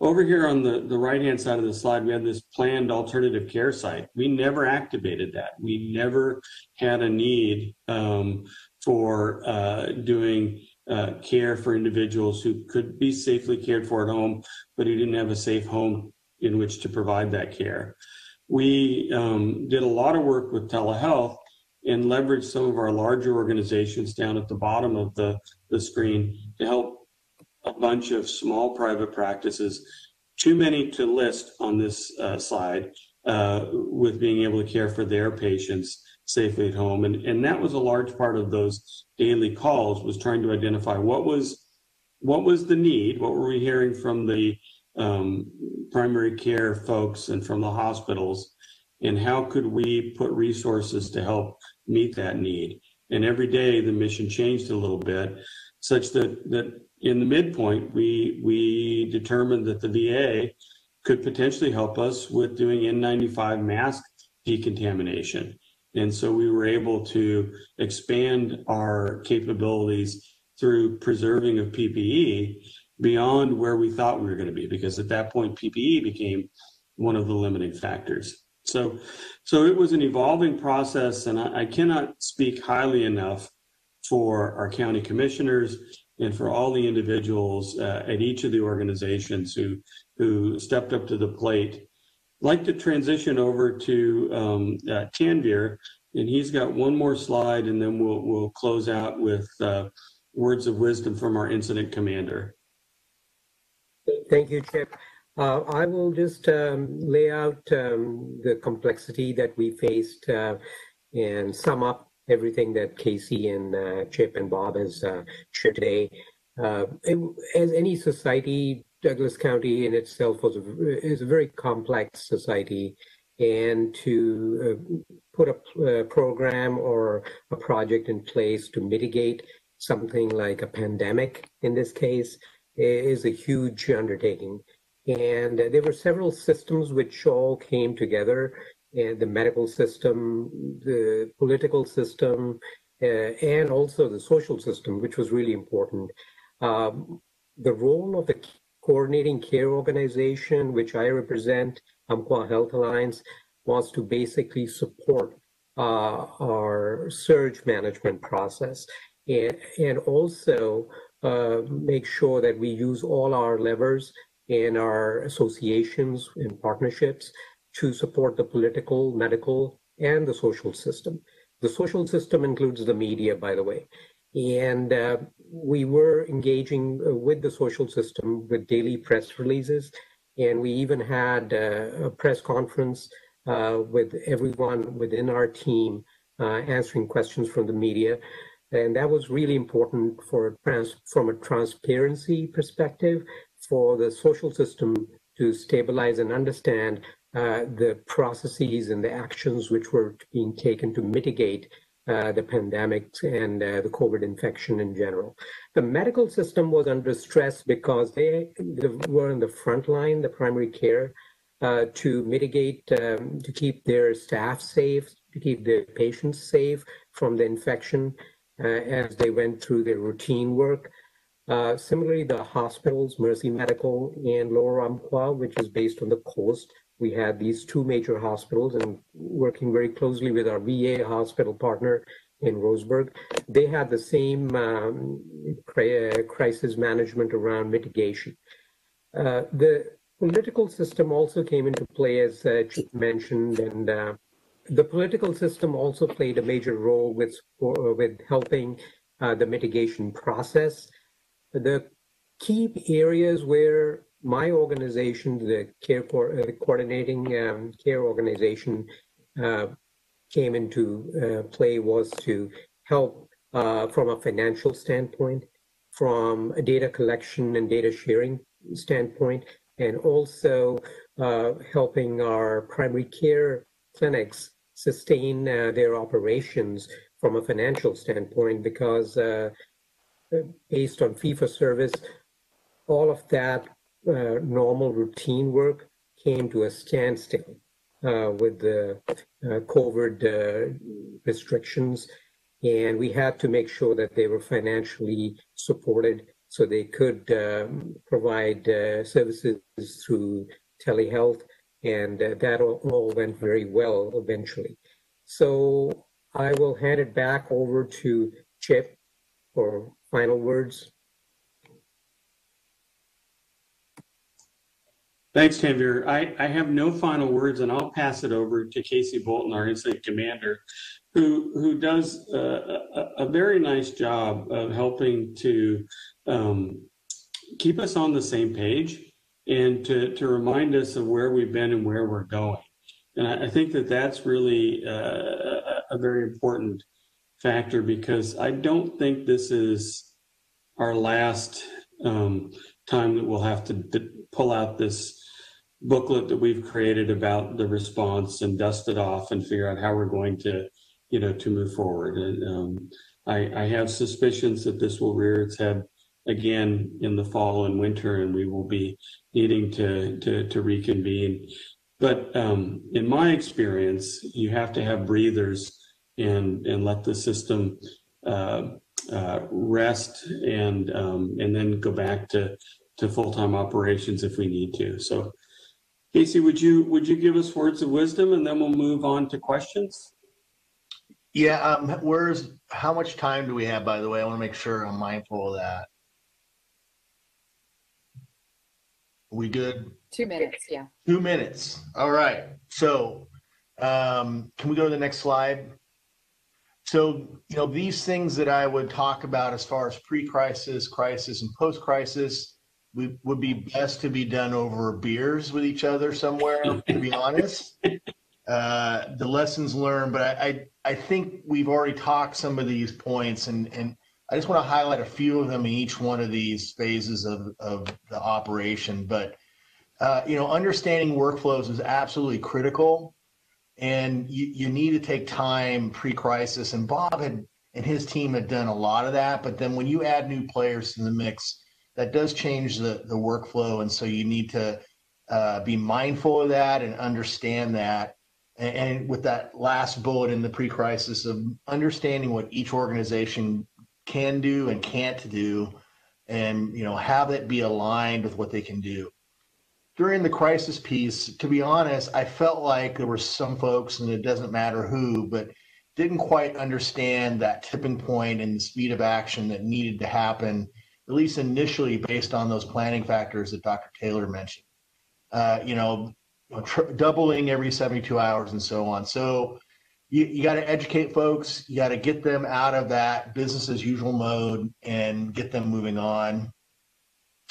over here on the, the right-hand side of the slide, we had this planned alternative care site. We never activated that. We never had a need um, for uh, doing uh, care for individuals who could be safely cared for at home, but who didn't have a safe home in which to provide that care. We um, did a lot of work with telehealth and leveraged some of our larger organizations down at the bottom of the, the screen to help a bunch of small private practices, too many to list on this uh, slide, uh, with being able to care for their patients safely at home. And, and that was a large part of those daily calls was trying to identify what was what was the need, what were we hearing from the um, primary care folks and from the hospitals, and how could we put resources to help meet that need. And every day the mission changed a little bit, such that that in the midpoint we we determined that the VA could potentially help us with doing N95 mask decontamination. And so we were able to expand our capabilities through preserving of PPE beyond where we thought we were going to be, because at that point PPE became one of the limiting factors. So, so it was an evolving process, and I, I cannot speak highly enough for our county commissioners and for all the individuals uh, at each of the organizations who who stepped up to the plate. I'd like to transition over to um, uh, Tanveer, and he's got one more slide, and then we'll we'll close out with uh, words of wisdom from our incident commander. Thank you, Chip. Uh, I will just um, lay out um, the complexity that we faced uh, and sum up everything that KC and uh, Chip and Bob has uh, shared today. Uh, as any society, Douglas County in itself was a, is a very complex society, and to uh, put a program or a project in place to mitigate something like a pandemic in this case is a huge undertaking. And there were several systems which all came together uh, the medical system, the political system, uh, and also the social system, which was really important. Um, the role of the coordinating care organization, which I represent, Umpqua Health Alliance, was to basically support uh, our surge management process and, and also make sure that we use all our levers in our associations and partnerships to support the political, medical, and the social system. The social system includes the media, by the way. And uh, we were engaging uh, with the social system with daily press releases. And we even had uh, a press conference uh, with everyone within our team uh, answering questions from the media. And that was really important for trans- from a transparency perspective, for the social system to stabilize and understand uh, the processes and the actions which were being taken to mitigate uh, the pandemic and uh, the COVID infection in general. The medical system was under stress because they, they were in the front line, the primary care, uh, to mitigate, um, to keep their staff safe, to keep their patients safe from the infection as they went through their routine work. Uh, similarly, the hospitals, Mercy Medical and Lower Umpqua, which is based on the coast, we had these two major hospitals and working very closely with our VA hospital partner in Roseburg. They had the same um, crisis management around mitigation. Uh, the political system also came into play, as uh, Chief mentioned, and uh, the political system also played a major role with, with helping uh, the mitigation process. The key areas where my organization, the care co- uh, the coordinating um, care organization, uh, came into uh, play was to help uh, from a financial standpoint, from a data collection and data sharing standpoint, and also uh, helping our primary care clinics sustain uh, their operations from a financial standpoint because uh, based on fee for service, all of that uh, normal routine work came to a standstill uh, with the uh, COVID uh, restrictions. And we had to make sure that they were financially supported so they could um, provide services through telehealth. And that all, all went very well eventually. So I will hand it back over to Chip for final words. Thanks, Tanveer. I, I have no final words, and I'll pass it over to KC Bolton, our incident commander, who who does a, a, very nice job of helping to um, keep us on the same page and to, to remind us of where we've been and where we're going. And I, I think that that's really uh, a very important factor because I don't think this is our last um, time that we'll have to d- pull out this booklet that we've created about the response and dust it off and figure out how we're going to, you know, to move forward. And um, I, I have suspicions that this will rear its head again in the fall and winter, and we will be needing to to, to reconvene. But um, in my experience, you have to have breathers and and let the system uh, uh, rest and um, and then go back to to full time operations if we need to. So KC, would you would you give us words of wisdom, and then we'll move on to questions? Yeah. Um, where's how much time do we have? By the way, I want to make sure I'm mindful of that. Are we good? Two minutes. Yeah. Two minutes. All right. So, um, can we go to the next slide? So, you know, these things that I would talk about as far as pre-crisis, crisis, and post-crisis we would be best to be done over beers with each other somewhere, to be honest. Uh, the lessons learned, but I, I, I think we've already talked some of these points, and and I just want to highlight a few of them in each one of these phases of of the operation. But uh, you know, understanding workflows is absolutely critical, and you, you need to take time pre-crisis. And Bob had and his team had done a lot of that, but then when you add new players to the mix that does change the, the workflow. And so you need to uh, be mindful of that and understand that. And, and with that last bullet in the pre crisis of understanding what each organization can do and can't do, and you know have it be aligned with what they can do during the crisis piece to be honest i felt like there were some folks and it doesn't matter who but didn't quite understand that tipping point and the speed of action that needed to happen at least initially based on those planning factors that Dr. Taylor mentioned. Uh, you know, doubling every 72 hours and so on. So you, you got to educate folks. You got to get them out of that business as usual mode and get them moving on.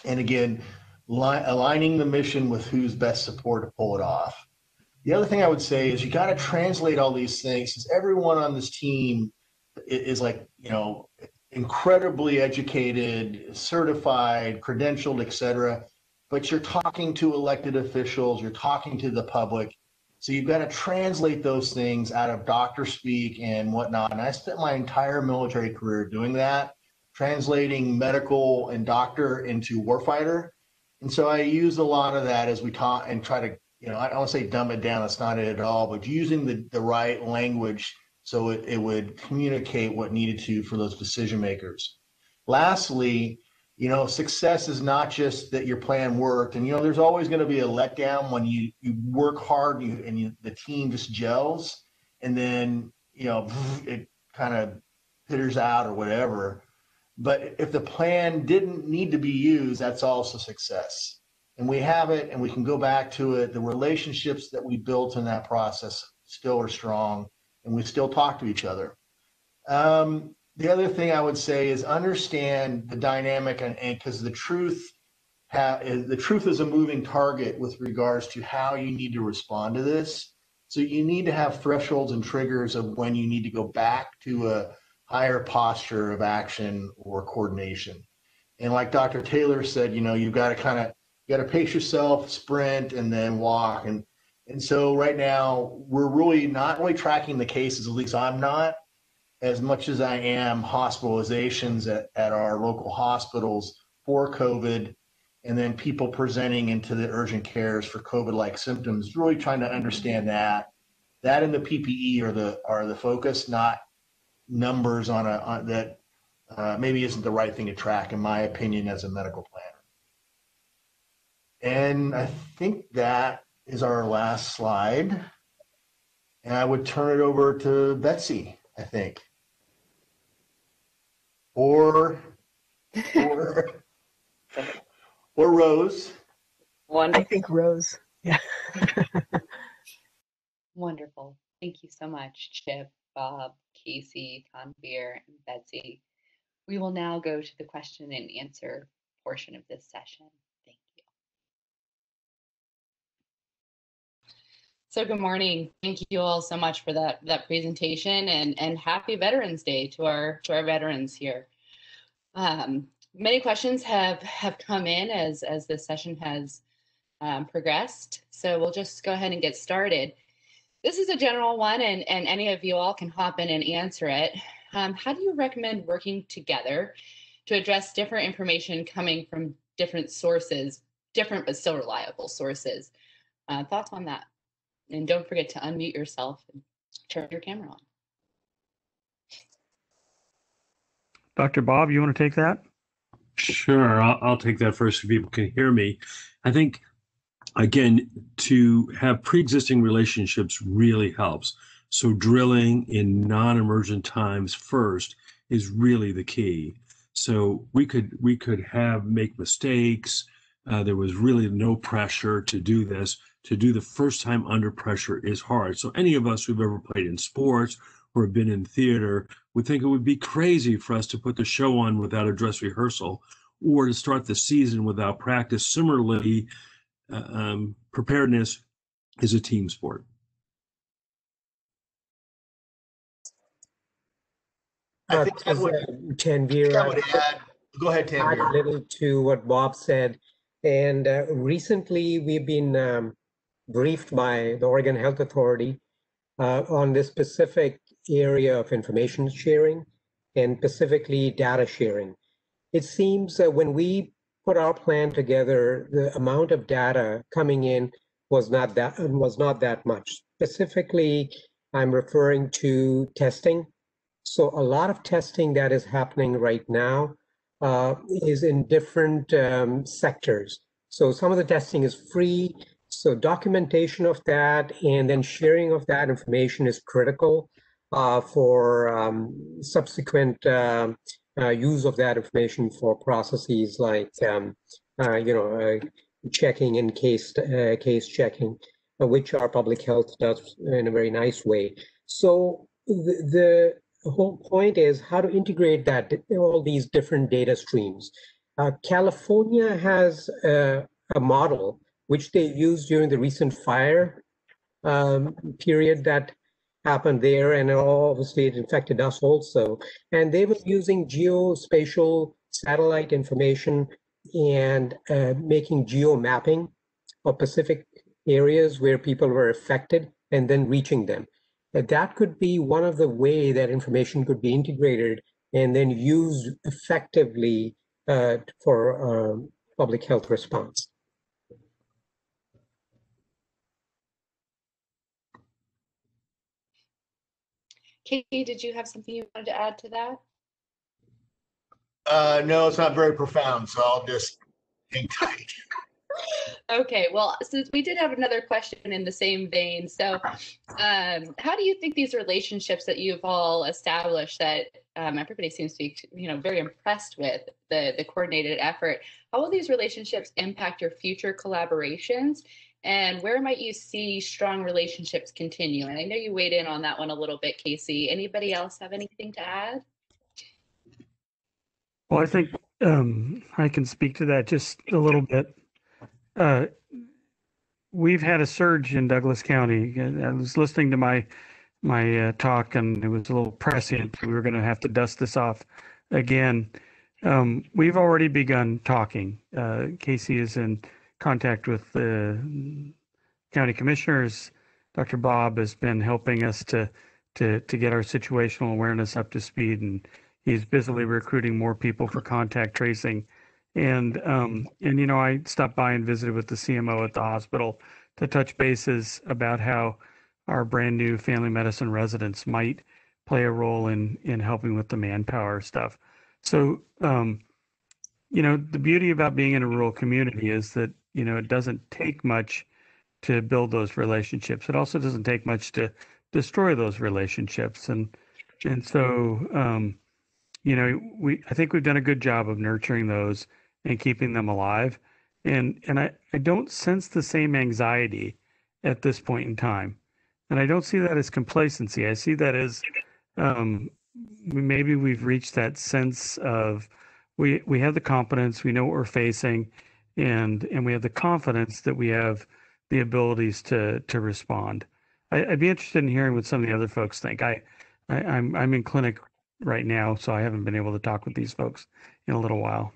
And again, li- aligning the mission with who's best support to pull it off. The other thing I would say is you got to translate all these things because everyone on this team is like, you know, incredibly educated, certified, credentialed, et cetera, but you're talking to elected officials, you're talking to the public. So you've got to translate those things out of doctor speak and whatnot. And I spent my entire military career doing that, translating medical and doctor into warfighter. And so I use a lot of that as we talk and try to, you know, I don't want to say dumb it down, that's not it at all, but using the, the right language so it, it would communicate what needed to for those decision makers. Lastly, you know, success is not just that your plan worked, and you know, there's always going to be a letdown when you you work hard and, you, and you, the team just gels, and then you know (laughs) it kind of pitters out or whatever. But if the plan didn't need to be used, that's also success. And we have it, and we can go back to it. The relationships that we built in that process still are strong and we still talk to each other. Um, the other thing I would say is understand the dynamic, and because the truth, ha- the truth is a moving target with regards to how you need to respond to this. So you need to have thresholds and triggers of when you need to go back to a higher posture of action or coordination. And like Dr. Taylor said, you know, you've got to kind of you got to pace yourself, sprint, and then walk. And and so right now we're really not really tracking the cases. At least I'm not as much as I am hospitalizations at, at our local hospitals for COVID, and then people presenting into the urgent cares for COVID-like symptoms. Really trying to understand that. That and the PPE are the are the focus, not numbers on a on, that uh, maybe isn't the right thing to track, in my opinion, as a medical planner. And I think that is our last slide. And I would turn it over to Betsy, I think. Or, (laughs) or, or Rose. I think Rose. Yeah. (laughs) Wonderful. Thank you so much, Chip, Bob, KC, Tanveer, and Betsy. We will now go to the question and answer portion of this session. Thank you. So good morning. Thank you all so much for that that presentation and and happy Veterans Day to our to our veterans here. Um, many questions have have come in as as this session has um, progressed. So we'll just go ahead and get started. This is a general one, and, and any of you all can hop in and answer it. Um, how do you recommend working together to address different information coming from different sources, different but still reliable sources? Uh, thoughts on that? And don't forget to unmute yourself and turn your camera on. Dr. Bob, you want to take that? Sure, I'll, I'll take that first so people can hear me. I think, again, to have pre-existing relationships really helps. So drilling in non-emergent times first is really the key. So we could we could have make mistakes. Uh, there was really no pressure to do this. To do the first time under pressure is hard. So any of us who've ever played in sports or been in theater would think it would be crazy for us to put the show on without a dress rehearsal or to start the season without practice. Similarly, uh, um, preparedness is a team sport. I Uh, think I would, Tanveer, I would add, go ahead, add a little to what Bob said. And uh, recently, we've been um, briefed by the Oregon Health Authority uh, on this specific area of information sharing and specifically data sharing. It seems that when we put our plan together, the amount of data coming in was not that was not that much. Specifically, I'm referring to testing. So a lot of testing that is happening right now uh, is in different um, sectors. So some of the testing is free. So documentation of that and then sharing of that information is critical uh, for um, subsequent um, uh, use of that information for processes like um, uh, you know uh, checking and case uh, case checking, uh, which our public health does in a very nice way. So the, the whole point is how to integrate that all these different data streams. Uh, California has a model which they used during the recent fire um, period that happened there, and obviously it infected us also. And they were using geospatial satellite information and uh, making geo mapping of Pacific areas where people were affected, and then reaching them. That that could be one of the way that information could be integrated and then used effectively uh, for um, public health response. Katie, did you have something you wanted to add to that? Uh, no, it's not very profound, so I'll just hang tight. (laughs) Okay, well, since we did have another question in the same vein, so um, how do you think these relationships that you've all established that um, everybody seems to be, you know, very impressed with the the coordinated effort? How will these relationships impact your future collaborations, and where might you see strong relationships continue? And I know you weighed in on that one a little bit, KC. Anybody else have anything to add? Well, I think um, I can speak to that just a little bit. Uh, we've had a surge in Douglas County. I was listening to my my uh, talk, and it was a little prescient. We were going to have to dust this off again. Um, we've already begun talking. Uh, KC is in contact with the county commissioners. Dr. Bob has been helping us to to to get our situational awareness up to speed, and he's busily recruiting more people for contact tracing. And um, and you know, I stopped by and visited with the CMO at the hospital to touch bases about how our brand new family medicine residents might play a role in in helping with the manpower stuff. So, um, you know, the beauty about being in a rural community is that you know it doesn't take much to build those relationships. It also doesn't take much to destroy those relationships, and and so um, you know we I think we've done a good job of nurturing those and keeping them alive, and and I I don't sense the same anxiety at this point in time, and I don't see that as complacency. I see that as um, maybe we've reached that sense of we we have the competence, we know what we're facing, and and we have the confidence that we have the abilities to to respond. I, would be interested in hearing what some of the other folks think. I, I I'm I'm in clinic right now, so I haven't been able to talk with these folks in a little while.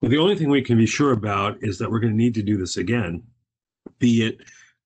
Well, the only thing we can be sure about is that we're going to need to do this again, be it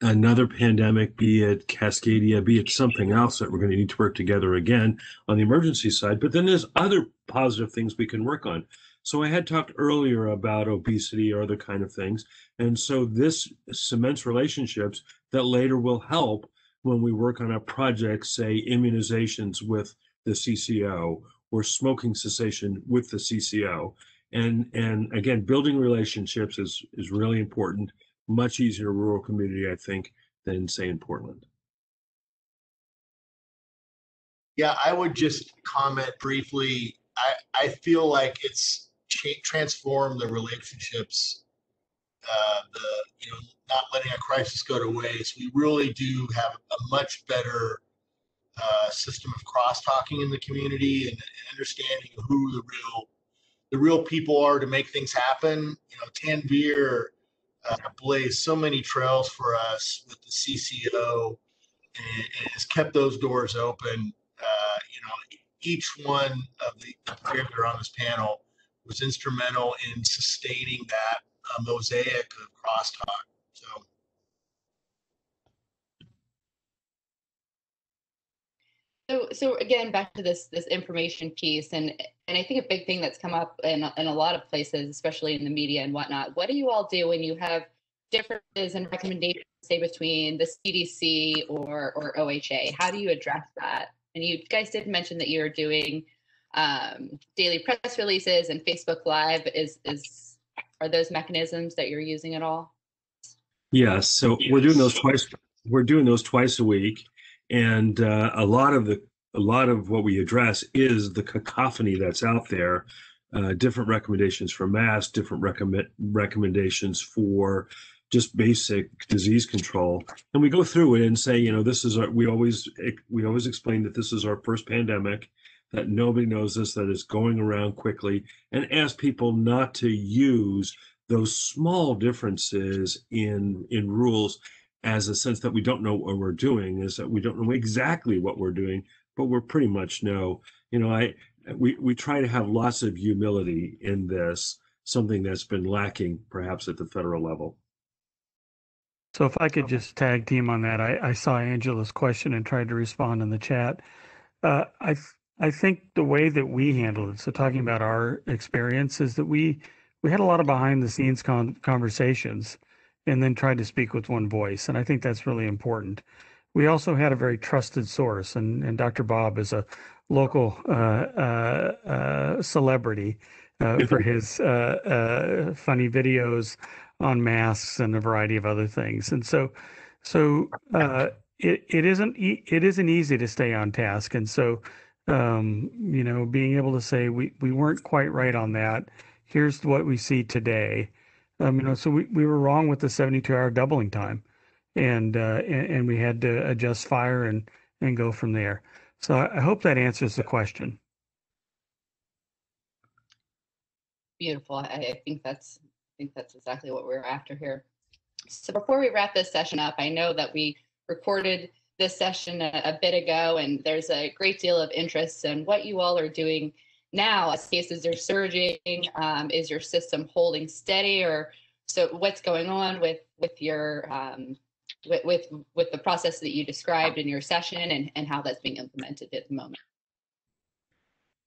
another pandemic, be it Cascadia, be it something else that we're going to need to work together again on the emergency side. But then there's other positive things we can work on. So I had talked earlier about obesity or other kind of things. And so this cements relationships that later will help when we work on a project, say immunizations with the CCO or smoking cessation with the CCO. And and again, building relationships is is really important much easier rural community, I think, than say in Portland. Yeah, I would just comment briefly. I, I feel like it's cha- transformed the relationships, uh, the you know not letting a crisis go to waste. We really do have a much better uh, system of cross talking in the community and, and, understanding who the real the real people are to make things happen. You know, Tanveer uh, blazed so many trails for us with the CCO and, and has kept those doors open. Each one of the three that are on this panel was instrumental in sustaining that uh, mosaic of crosstalk. So. So, so again, back to this this information piece, and and I think a big thing that's come up in in a lot of places, especially in the media and whatnot. What do you all do when you have differences and recommendations, say between the CDC or or OHA? How do you address that? And you guys did mention that you're doing um, daily press releases and Facebook Live. Is is are those mechanisms that you're using at all? Yes. So we're doing those twice. We're doing those twice a week and uh, a lot of the a lot of what we address is the cacophony that's out there uh, different recommendations for masks different recommend recommendations for just basic disease control. And we go through it and say you know this is our we always we always explain that this is our first pandemic that nobody knows this that is going around quickly and ask people not to use those small differences in in rules as a sense that we don't know what we're doing is that we don't know exactly what we're doing but we're pretty much know. You know i we we try to have lots of humility in this something that's been lacking perhaps at the federal level so if i could just tag team on that i, I saw angela's question and tried to respond in the chat uh, i i think the way that we handled it so talking about our experience is that we we had a lot of behind the scenes con- conversations and then tried to speak with one voice. And I think that's really important. We also had a very trusted source, and, and Dr. Bob is a local uh, uh, uh, celebrity uh, for his uh, uh, funny videos on masks and a variety of other things. And so, so it, it isn't it isn't easy to stay on task. And so, um, you know, being able to say we we weren't quite right on that. Here's what we see today um, you know, so we, we were wrong with the 72 hour doubling time, and, uh, and and we had to adjust fire and and go from there. So I, hope that answers the question. Beautiful. I, I think that's think that's exactly what we're after here. So before we wrap this session up, I know that we recorded this session a, a bit ago, and there's a great deal of interest in what you all are doing now as cases are surging. Um, is your system holding steady, or so what's going on with with your um, with, with with the process that you described in your session, and and how that's being implemented at the moment?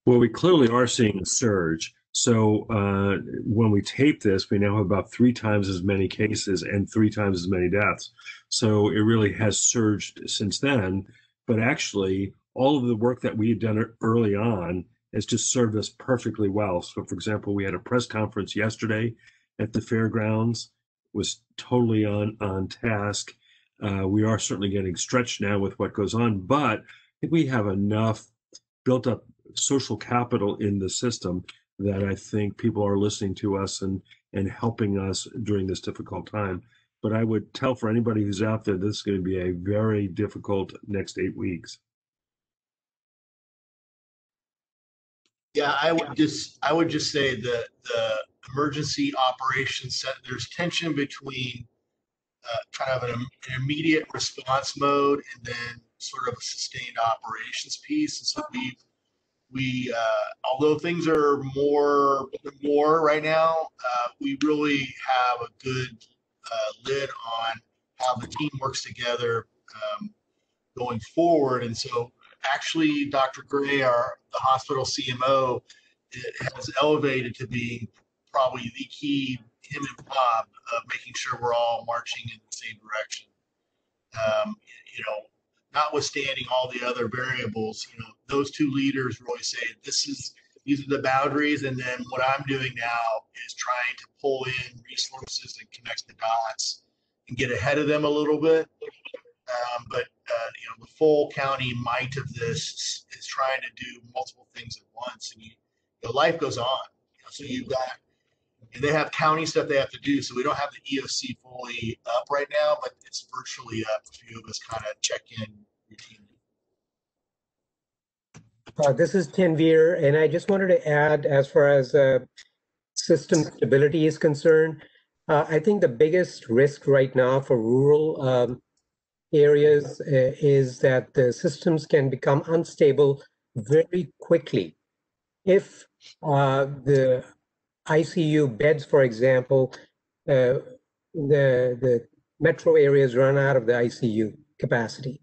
Well, we clearly are seeing a surge. So uh, when we tape this, we now have about three times as many cases and three times as many deaths. So it really has surged since then. But actually, all of the work that we had done early on has just served us perfectly well. So, for example, we had a press conference yesterday at the fairgrounds, was totally on on task. Uh, we are certainly getting stretched now with what goes on, but I think we have enough built up social capital in the system that I think people are listening to us and and helping us during this difficult time. But I would tell for anybody who's out there, this is going to be a very difficult next eight weeks. Yeah, I would just I would just say that the emergency operations set there's tension between uh, kind of an, an, immediate response mode and then sort of a sustained operations piece. And so we've we uh, although things are more more right now, uh, we really have a good uh, lid on how the team works together um, going forward. And so, actually, Dr. Gray, our the hospital CMO, has elevated to being probably the key him and Bob of making sure we're all marching in the same direction. Um, you know, notwithstanding all the other variables, you know, those two leaders really say this is these are the boundaries, and then what I'm doing now is trying to pull in resources and connect the dots and get ahead of them a little bit. Um, but uh, you know, the full county might of this is trying to do multiple things at once, and you, life goes on. You know, so you've got and they have county stuff they have to do. So we don't have the EOC fully up right now, but it's virtually up. A few of us kind of check in. Uh, this is Tanveer, and I just wanted to add, as far as uh, system stability is concerned, uh, I think the biggest risk right now for rural um, areas uh, is that the systems can become unstable very quickly. If uh, the ICU beds, for example, uh, the, the metro areas run out of the ICU capacity.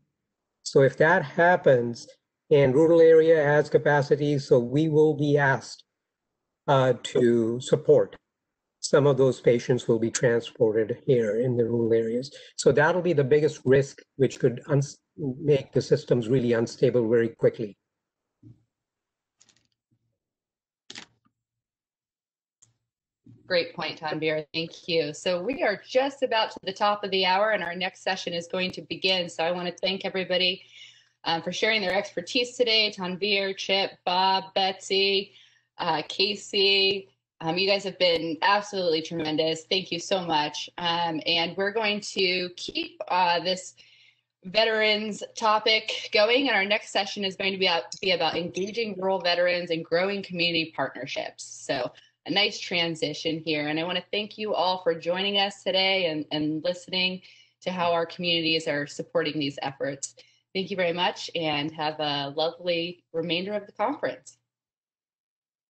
So if that happens and rural area has capacity, so we will be asked uh, to support some of those patients will be transported here in the rural areas. So that'll be the biggest risk, which could make the systems really unstable very quickly. Great point, Tanveer. Thank you. So we are just about to the top of the hour, and our next session is going to begin. So I want to thank everybody um, for sharing their expertise today. Tanveer, Chip, Bob, Betsy, uh, KC. Um, you guys have been absolutely tremendous. Thank you so much. Um, and we're going to keep uh, this veterans topic going. And our next session is going to be, about, be about engaging rural veterans and growing community partnerships. So a nice transition here. And I want to thank you all for joining us today and, and listening to how our communities are supporting these efforts. Thank you very much and have a lovely remainder of the conference.